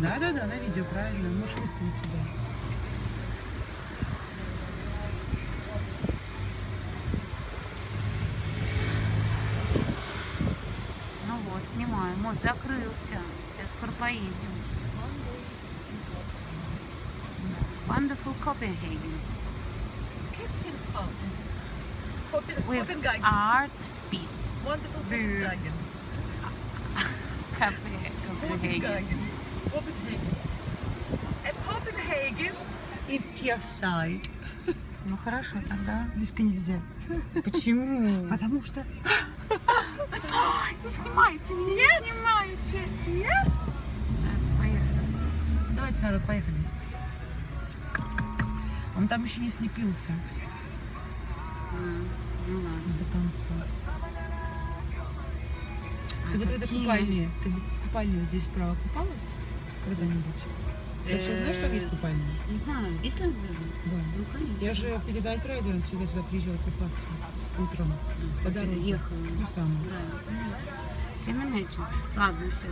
там. Да-да-да, на видео, правильно. Можешь выставить туда. Ну вот, снимаю. Мост закрылся. Сейчас скоро поедем. Wonderful Copenhagen. With art beat. Wonderful Copenhagen. Copenhagen. Copenhagen. At Copenhagen. It your side. Ну хорошо, тогда. Близко нельзя. Почему? Потому что... Не снимайте меня, не снимайте. Нет? Поехали. Давайте, народ, поехали. Он там еще не слепился А, Ну ладно. до конца. А Ты вот в этой купальне, ты в купальне вот здесь справа купалась когда-нибудь? Ты вообще знаешь, что есть купальня? Знаю. Если он сбежит? Да. Ну, конечно. Я же перед Альтрайдером всегда сюда приезжала купаться утром по дороге. Ехала. Ну, самое. Да. Imagine. Ладно, все.